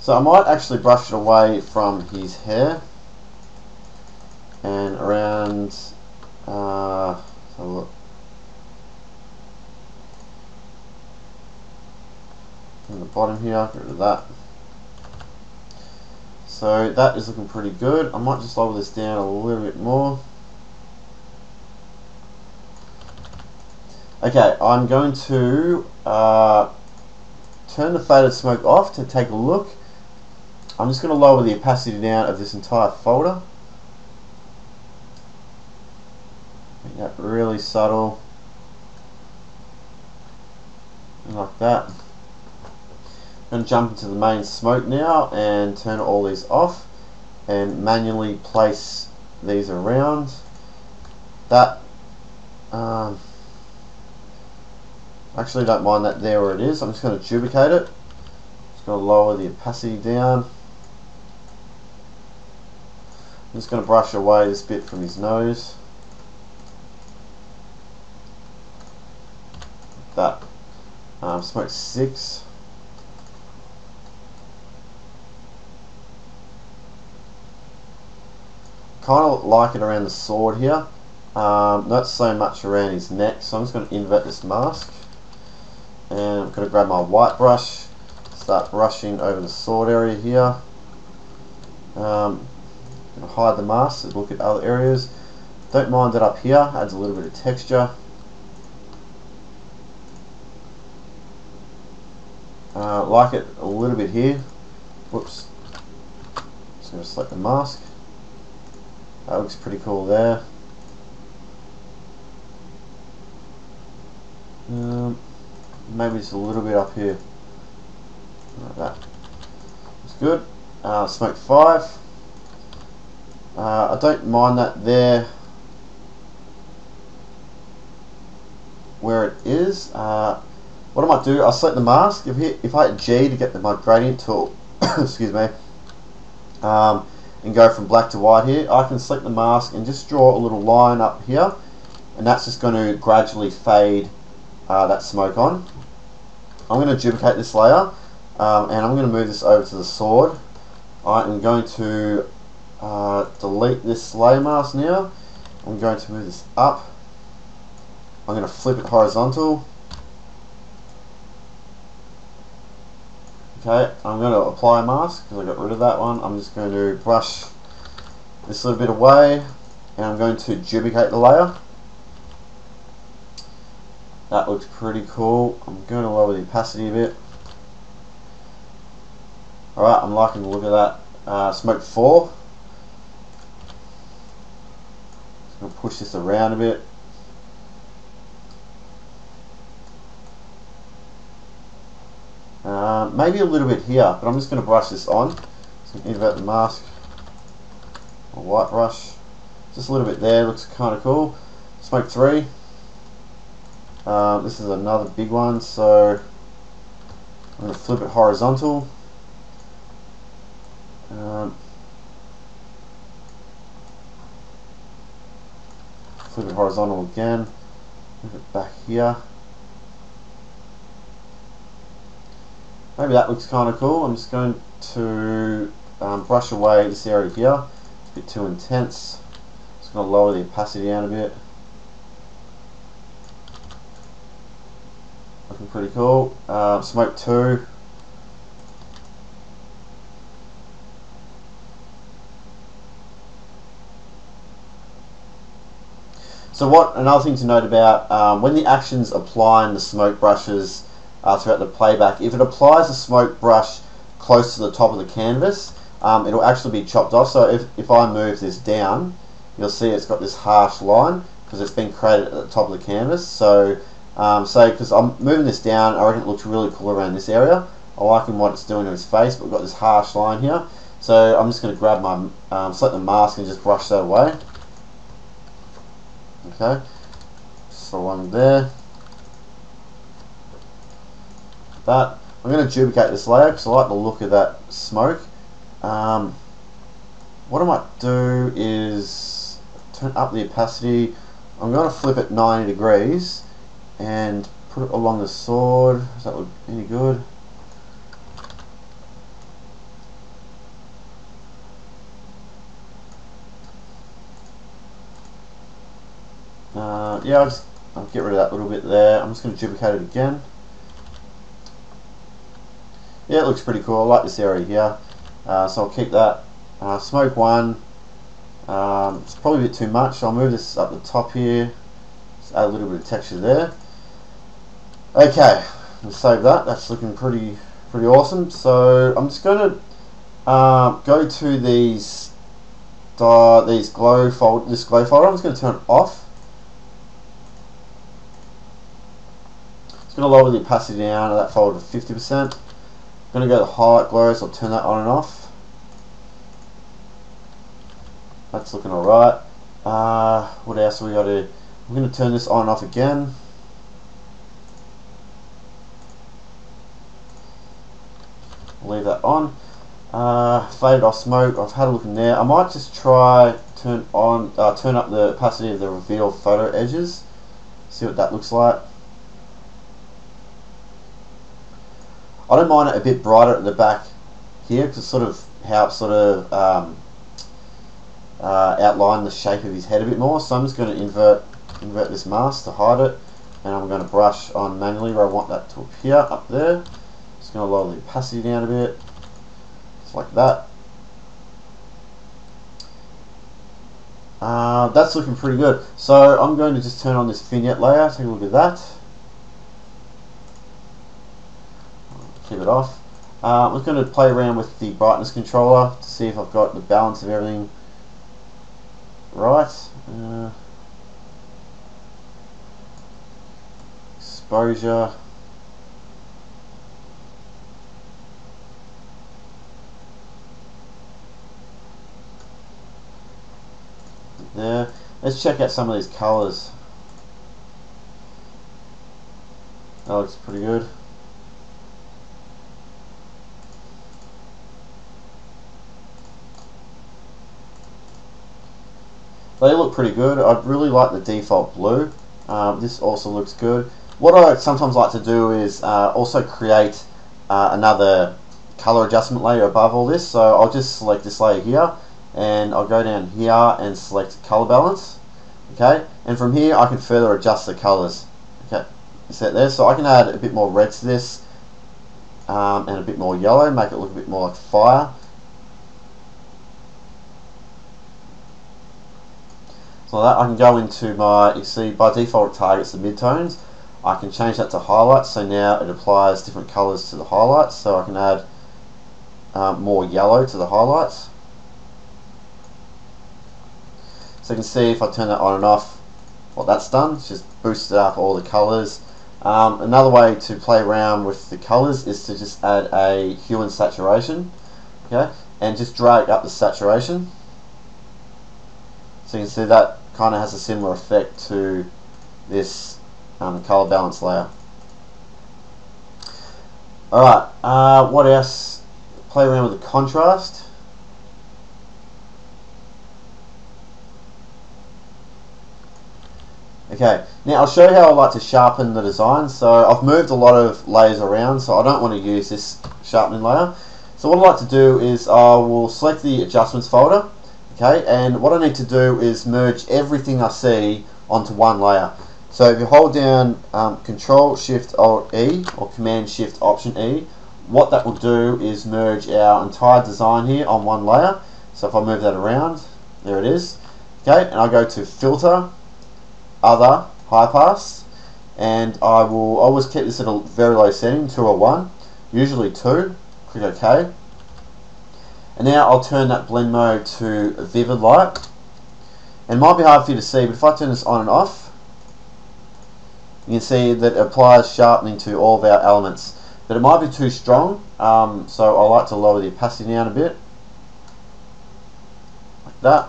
So I might actually brush it away from his hair and around uh, look. in the bottom here, get rid of that. So that is looking pretty good. I might just lower this down a little bit more. Okay, I'm going to uh, turn the faded smoke off to take a look. I'm just going to lower the opacity down of this entire folder. Make that really subtle. Like that. I'm going to jump into the main smoke now and turn all these off and manually place these around. That um, actually don't mind that there where it is. I'm just going to duplicate it. Just going to lower the opacity down. I'm just going to brush away this bit from his nose. That. Um, smoke 6. kind of like it around the sword here. Um, not so much around his neck, so I'm just going to invert this mask. And I'm going to grab my white brush, start brushing over the sword area here. Um, hide the mask, look at other areas. Don't mind it up here, adds a little bit of texture. Uh, like it a little bit here. Whoops. Just going to select the mask. That looks pretty cool there. Um, maybe just a little bit up here. Like that. It's good. Uh, smoke 5. Uh, I don't mind that there where it is. Uh, what I might do, I'll select the mask. If, if I hit G to get the, my gradient tool, excuse me, um, and go from black to white here, I can select the mask and just draw a little line up here, and that's just going to gradually fade uh, that smoke on. I'm going to duplicate this layer, um, and I'm going to move this over to the sword. I'm going to uh, delete this layer mask now. I'm going to move this up. I'm going to flip it horizontal. Okay, I'm going to apply a mask because I got rid of that one. I'm just going to brush this little bit away and I'm going to duplicate the layer. That looks pretty cool. I'm going to lower the opacity a bit. Alright, I'm liking the look of that. Uh, smoke 4. Just going to push this around a bit. Uh, maybe a little bit here, but I'm just going to brush this on. So invert the mask. A white brush. Just a little bit there, looks kind of cool. Smoke 3. Um, this is another big one, so I'm going to flip it horizontal. Um, flip it horizontal again. Move it back here. Maybe that looks kind of cool. I'm just going to um, brush away this area here. It's a bit too intense. Just going to lower the opacity down a bit. Looking pretty cool. Smoke 2. So what another thing to note about um, when the action's applying the smoke brushes uh, throughout the playback. If it applies a smoke brush close to the top of the canvas, um, it'll actually be chopped off. So if, if I move this down, you'll see it's got this harsh line because it's been created at the top of the canvas. So, um, so because I'm moving this down, I reckon it looks really cool around this area. I like what it's doing to his face, but we've got this harsh line here. So I'm just going to grab my, um, select the mask and just brush that away. Okay, so one there But I'm going to duplicate this layer because I like the look of that smoke. Um, what I might do is turn up the opacity. I'm going to flip it 90 degrees and put it along the sword. Is that would any good? Uh, yeah, I'll just I'll get rid of that little bit there. I'm just going to duplicate it again yeah, it looks pretty cool. I like this area here. Uh, so I'll keep that. Uh, smoke one. Um, it's probably a bit too much, I'll move this up the top here. Just add a little bit of texture there. Okay, we'll save that. That's looking pretty pretty awesome. So I'm just going to uh, go to these uh, these glow fold this glow folder. I'm just going to turn it off. It's going to lower the opacity down of that folder to 50%. I'm going to go to highlight glow, so I'll turn that on and off. That's looking alright. Uh, what else we got to do? I'm going to turn this on and off again. Leave that on. Uh, faded off smoke. I've had a look in there. I might just try turn on, uh, turn up the opacity of the reveal photo edges. See what that looks like. I don't mind it a bit brighter at the back here because sort of how it sort of um, uh, outline the shape of his head a bit more. So I'm just going to invert invert this mask to hide it, and I'm going to brush on manually where I want that to appear up there. Going to lower the opacity down a bit, just like that. Uh, that's looking pretty good. So I'm going to just turn on this vignette layer, take a look at that. Keep it off. Uh, I'm going to play around with the brightness controller to see if I've got the balance of everything right. Uh, exposure. There. Let's check out some of these colours. That looks pretty good. They look pretty good. I really like the default blue. Um, this also looks good. What I sometimes like to do is uh, also create uh, another color adjustment layer above all this. So I'll just select this layer here and I'll go down here and select color balance okay? And from here I can further adjust the colors okay? Set there? So I can add a bit more red to this um, and a bit more yellow make it look a bit more like fire. So that I can go into my you see by default it targets the midtones. I can change that to highlights so now it applies different colors to the highlights. So I can add um, more yellow to the highlights So you can see if I turn that on and off, what that's done, it's just boosted up all the colours. Um, another way to play around with the colours is to just add a hue and saturation, okay, and just drag up the saturation. So you can see that kind of has a similar effect to this um, color balance layer. Alright, uh, what else? Play around with the contrast. Okay, now I'll show you how I like to sharpen the design. So I've moved a lot of layers around, so I don't want to use this sharpening layer. So what I like to do is I will select the adjustments folder, okay, and what I need to do is merge everything I see onto one layer. So if you hold down um, Control Shift Alt E or Command Shift Option E, what that will do is merge our entire design here on one layer. So if I move that around, there it is. Okay, and I go to Filter, other high pass and I will always keep this at a very low setting 201 usually 2 click OK. And now I'll turn that blend mode to vivid light. And it might be hard for you to see but if I turn this on and off you can see that it applies sharpening to all of our elements. But it might be too strong um, so I like to lower the opacity down a bit. Like that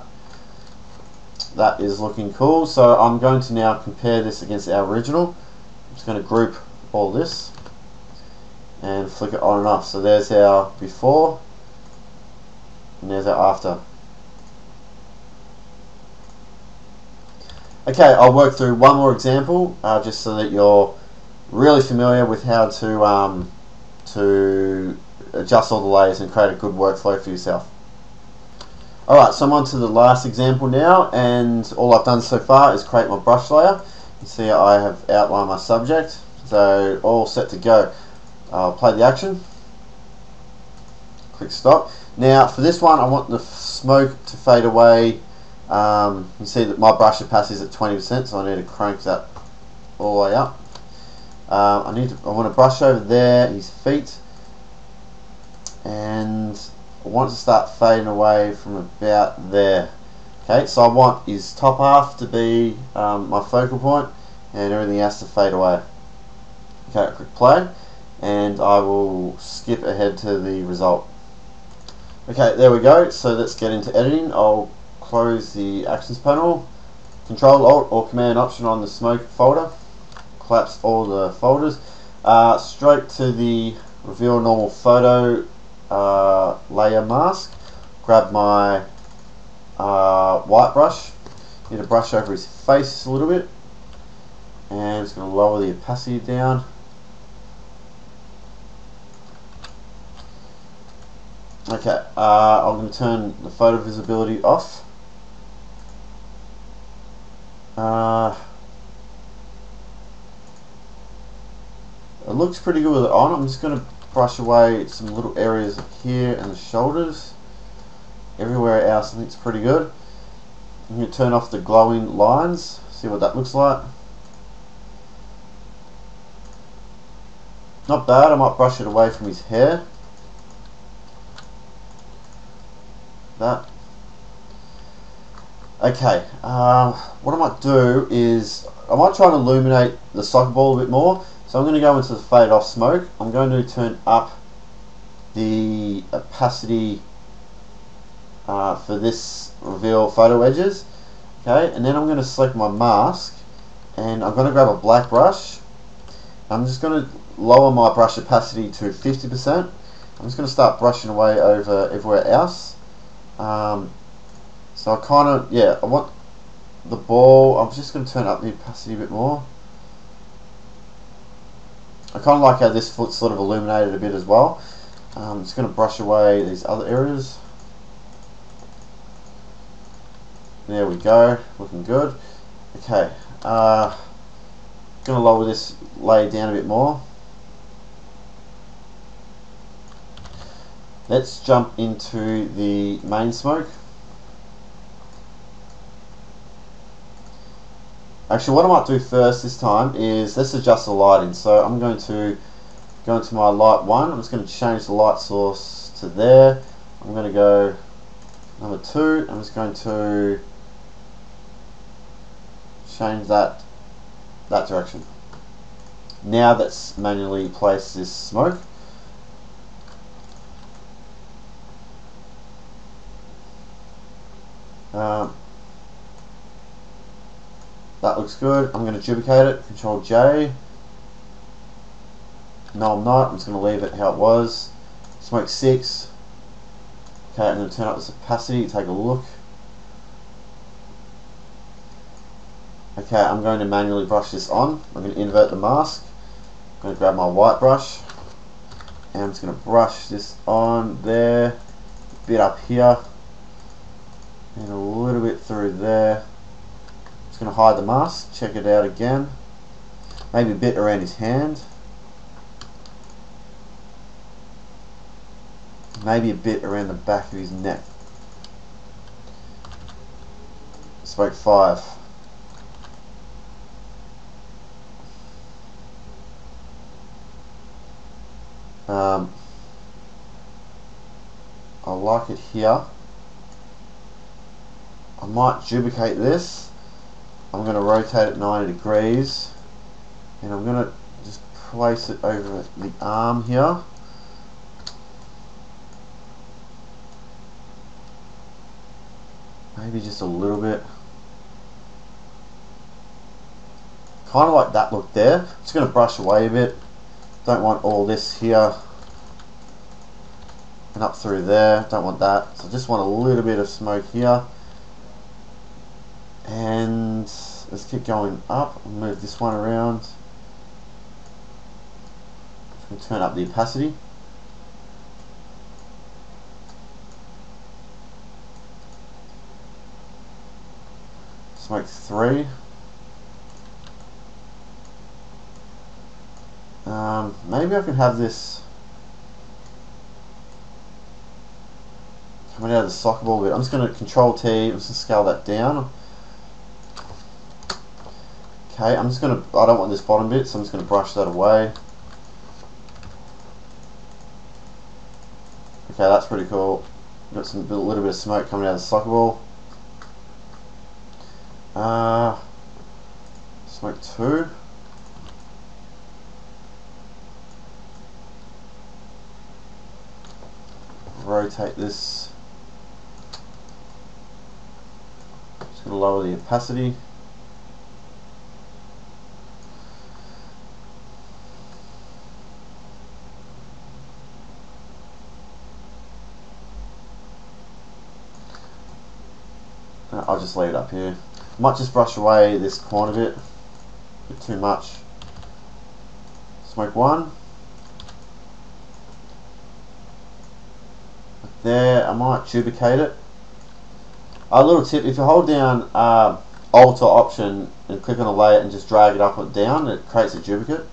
that is looking cool. So I'm going to now compare this against our original. I'm just going to group all this and flick it on and off. So there's our before and there's our after. Okay, I'll work through one more example uh, just so that you're really familiar with how to um, to adjust all the layers and create a good workflow for yourself. Alright, so I'm on to the last example now, and all I've done so far is create my brush layer. You see I have outlined my subject, so all set to go. I'll play the action. Click stop. Now for this one I want the smoke to fade away. Um, you see that my brush opacity is at 20%, so I need to crank that all the way up. Uh, I need to, I want to brush over there, his feet, and I want to start fading away from about there. Okay, so I want his top half to be um, my focal point and everything else to fade away. Okay, click play and I will skip ahead to the result. Okay, there we go. So let's get into editing. I'll close the actions panel, control alt or command option on the smoke folder, collapse all the folders, uh, straight to the reveal normal photo uh, layer mask, grab my uh, white brush, need to brush over his face a little bit, and it's going to lower the opacity down. Okay, uh, I'm going to turn the photo visibility off. Uh, it looks pretty good with it on. I'm just going to brush away some little areas here and the shoulders. Everywhere else I think it's pretty good. I'm going to turn off the glowing lines, see what that looks like. Not bad, I might brush it away from his hair. That. Okay, uh, what I might do is, I might try and illuminate the soccer ball a bit more. So I'm going to go into the fade off smoke. I'm going to turn up the opacity uh, for this reveal photo edges. Okay, and then I'm going to select my mask and I'm going to grab a black brush. I'm just going to lower my brush opacity to 50%. I'm just going to start brushing away over everywhere else. Um, so I kind of, yeah, I want the ball, I'm just going to turn up the opacity a bit more. I kind of like how this foot's sort of illuminated a bit as well. Um, going to brush away these other areas. There we go, looking good. Okay, uh, going to lower this layer down a bit more. Let's jump into the main smoke. Actually, what I might do first this time is let's adjust the lighting. So I'm going to go into my light one. I'm just going to change the light source to there. I'm going to go number two. I'm just going to change that that direction. Now that's manually placed this smoke. Um, that looks good. I'm going to duplicate it. Control J. No, I'm not. I'm just going to leave it how it was. Smoke 6. Okay, I'm going to turn up this opacity. Take a look. Okay, I'm going to manually brush this on. I'm going to invert the mask. I'm going to grab my white brush. And I'm just going to brush this on there. A bit up here. And a little bit through there going to hide the mask, check it out again. Maybe a bit around his hand. Maybe a bit around the back of his neck. Smoke 5. Um, I like it here. I might duplicate this I'm going to rotate it 90 degrees and I'm going to just place it over the arm here. Maybe just a little bit. Kind of like that look there. Just going to brush away a bit. Don't want all this here and up through there. Don't want that. So just want a little bit of smoke here and let's keep going up. Move this one around. Turn up the opacity. Smoke 3 um, maybe I can have this coming out of the soccer ball bit. I'm just going to control T. I'm just going to scale that down Okay, I'm just going to, I don't want this bottom bit, so I'm just going to brush that away. Okay, that's pretty cool. Got some a little bit of smoke coming out of the soccer ball. Uh, smoke two. Rotate this. Just going to lower the opacity. I'll just leave it up here. Might just brush away this corner bit. A bit too much. Smoke one. There, I might duplicate it. A little tip, if you hold down uh, Alt or Option and click on a layer and just drag it up or down, it creates a duplicate.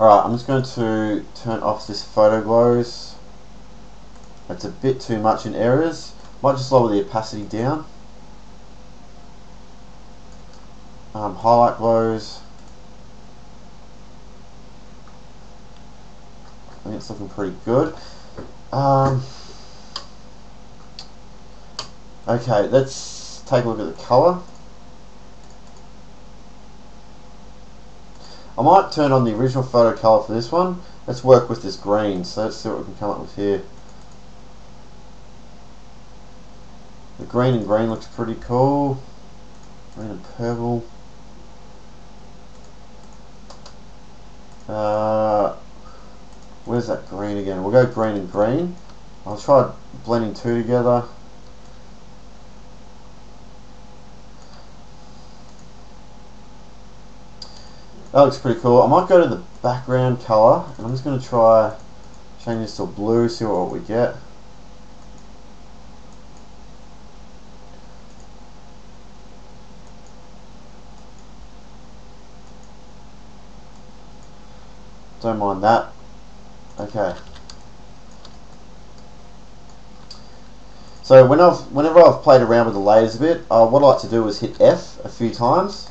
Alright, I'm just going to turn off this photo glows. It's a bit too much in areas. Might just lower the opacity down. Um, highlight glows. I think it's looking pretty good. Um, okay, let's take a look at the colour. I might turn on the original photo colour for this one. Let's work with this green. So let's see what we can come up with here. The green and green looks pretty cool. Green and purple. Uh, where's that green again? We'll go green and green. I'll try blending two together. That looks pretty cool. I might go to the background color and I'm just going to try change this to blue, see what we get. Don't mind that. Okay. So when I've, whenever I've played around with the layers a bit, uh, what I like to do is hit F a few times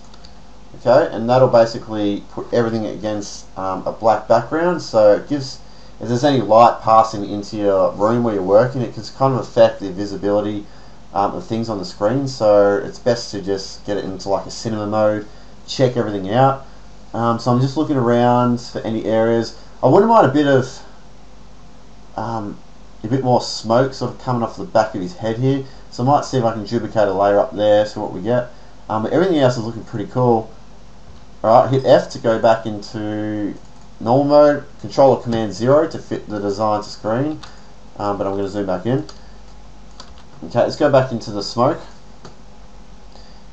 okay and that'll basically put everything against um, a black background. So it gives if there's any light passing into your room where you're working it can kind of affect the visibility um, of things on the screen. So it's best to just get it into like a cinema mode check everything out. Um, so I'm just looking around for any areas. I wouldn't mind a bit of um, a bit more smoke sort of coming off the back of his head here. So I might see if I can duplicate a layer up there see what we get. Um, everything else is looking pretty cool Alright, hit F to go back into normal mode, Control or Command 0 to fit the design to screen, um, but I'm going to zoom back in. Okay, let's go back into the smoke.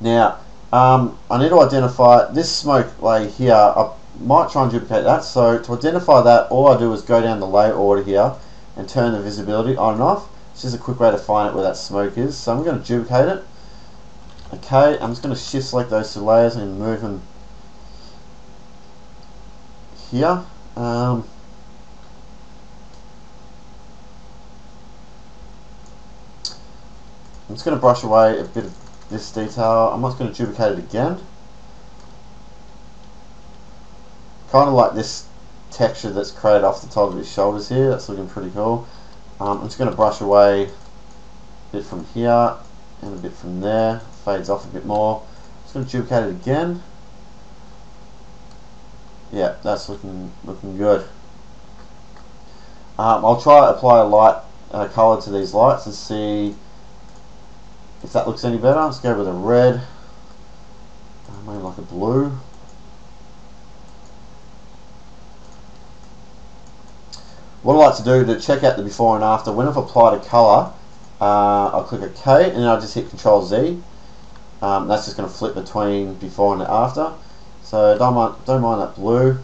Now, um, I need to identify this smoke layer here, I might try and duplicate that, so to identify that, all I do is go down the layer order here and turn the visibility on and off. It's just a quick way to find out where that smoke is, so I'm going to duplicate it. Okay, I'm just going to shift select those two layers and move them here. Um, I'm just going to brush away a bit of this detail. I'm not going to duplicate it again. Kind of like this texture that's created off the top of his shoulders here. That's looking pretty cool. Um, I'm just going to brush away a bit from here and a bit from there. Fades off a bit more. Just going to duplicate it again. Yeah, that's looking looking good. Um, I'll try apply a light uh, colour to these lights and see if that looks any better. Let's go with a red, uh, maybe like a blue. What I like to do to check out the before and after, when I've applied a colour, uh, I'll click OK and then I'll just hit Control Z. Um, that's just going to flip between before and after. So don't mind, don't mind that blue.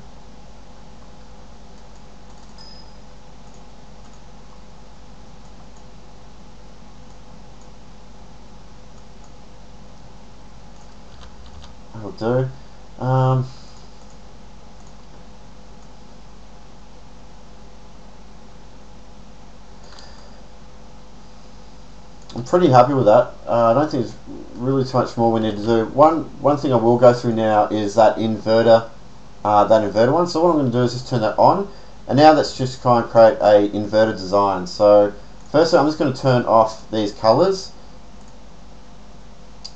That'll do. Um, I'm pretty happy with that. Uh, I don't think there's really too much more we need to do. One one thing I will go through now is that inverter, uh, that inverter one. So what I'm going to do is just turn that on, and now let's just try and create a inverter design. So firstly, I'm just going to turn off these colors.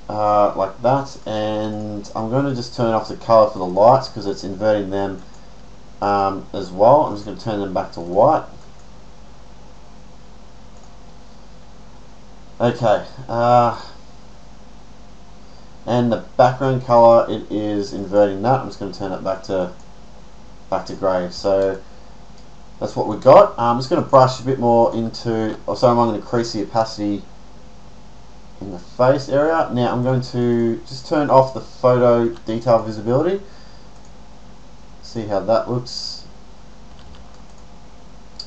Uh, like that and I'm going to just turn off the color for the lights because it's inverting them um, as well. I'm just going to turn them back to white Okay, uh, and the background color it is inverting that. I'm just going to turn it back to back to grey. So that's what we got. I'm just going to brush a bit more into. Oh, sorry, I'm going to increase the opacity in the face area. Now I'm going to just turn off the photo detail visibility. See how that looks.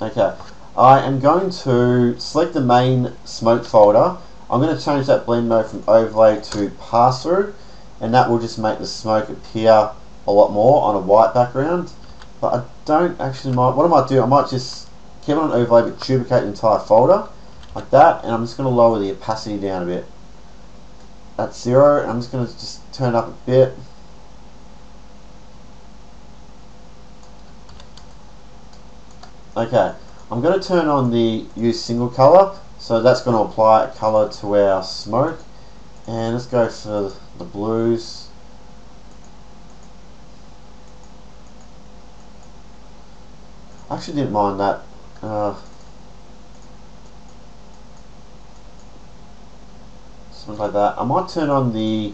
Okay, I am going to select the main smoke folder. I'm going to change that blend mode from overlay to pass through and that will just make the smoke appear a lot more on a white background. But I don't actually mind, what I might do, I might just keep it on overlay but duplicate the entire folder like that and I'm just going to lower the opacity down a bit. At zero I'm just going to just turn up a bit. Okay I'm going to turn on the use single color. So that's going to apply a color to our smoke. And let's go for the blues. I actually didn't mind that. Uh, something like that. I might turn on the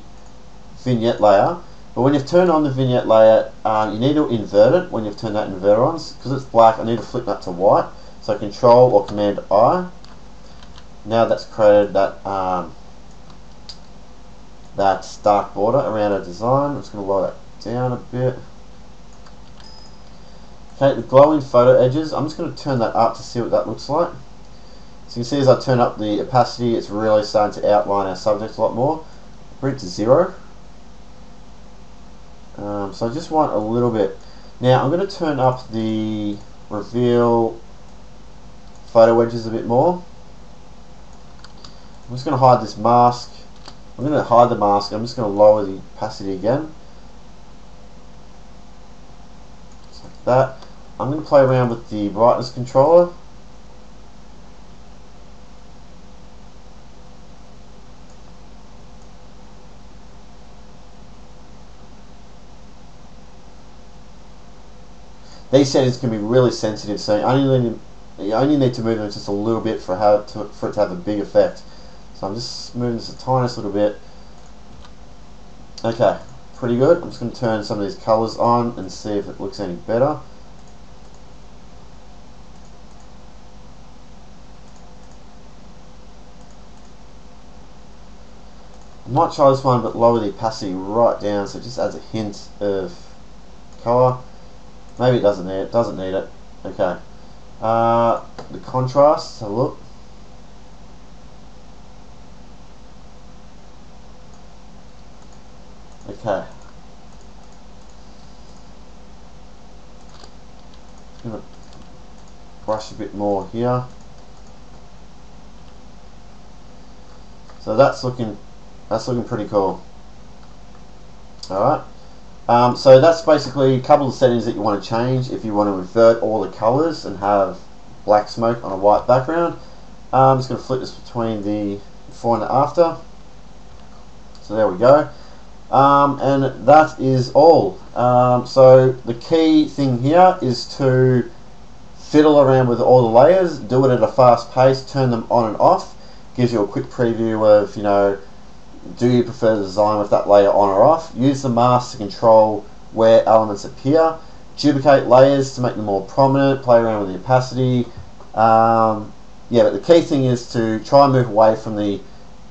vignette layer but when you've turned on the vignette layer uh, you need to invert it when you've turned that inverter on because it's black I need to flip that to white so control or command I now that's created that um, that dark border around our design I'm just going to lower that down a bit Okay, the glowing photo edges, I'm just going to turn that up to see what that looks like. So you can see as I turn up the opacity, it's really starting to outline our subject a lot more. Bring it to zero. Um, so I just want a little bit. Now I'm going to turn up the reveal photo edges a bit more. I'm just going to hide this mask. I'm going to hide the mask. I'm just going to lower the opacity again. Just like that. I'm going to play around with the brightness controller. These settings can be really sensitive, so only you only need to move them just a little bit for, how to, for it to have a big effect. So I'm just moving this the tiniest little bit. Okay, pretty good. I'm just going to turn some of these colours on and see if it looks any better. I might try this one but lower the opacity right down so it just adds a hint of colour. Maybe it doesn't need it. Doesn't need it. Okay. Uh, the contrast. A look. Okay. Gonna brush a bit more here. So that's looking that's looking pretty cool. Alright. Um, so that's basically a couple of settings that you want to change if you want to invert all the colors and have black smoke on a white background. I'm just going to flip this between the before and the after. So there we go. Um, and that is all. Um, so the key thing here is to fiddle around with all the layers, do it at a fast pace, turn them on and off. Gives you a quick preview of, you know, do you prefer the design with that layer on or off? Use the mask to control where elements appear. Duplicate layers to make them more prominent. Play around with the opacity. Um, yeah, but the key thing is to try and move away from the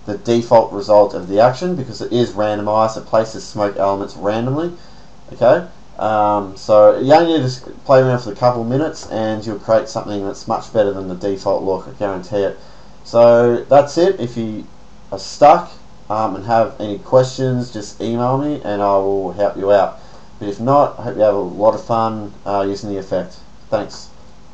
the default result of the action because it is randomized. It places smoke elements randomly. Okay, um, so you only need to play around for a couple of minutes and you'll create something that's much better than the default look. I guarantee it. So that's it. If you are stuck um, and have any questions, just email me and I will help you out. But if not, I hope you have a lot of fun uh, using the effect. Thanks.